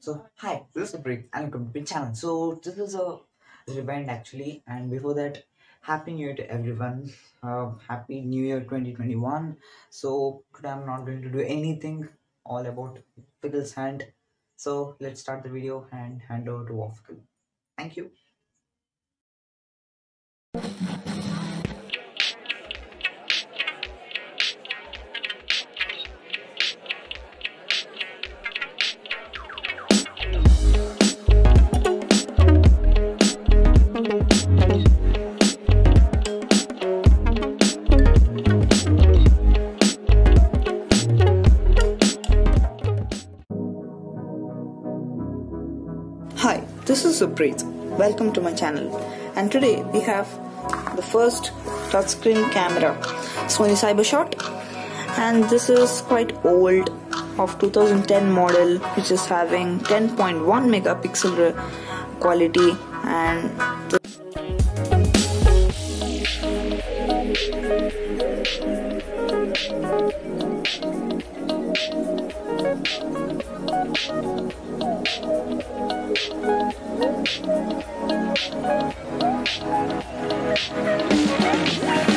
So hi, this is Brick and welcome to my channel. So this is a rewind actually, and before that, happy new year to everyone. Uh, happy new year 2021. So today I'm not going to do anything all about Pickle's hand. So let's start the video and hand over to Waffle. Thank you. This is Supreet. Welcome to my channel. And today we have the first touchscreen camera, Sony CyberShot. And this is quite old of 2010 model which is having 10.1 megapixel quality and Thank you.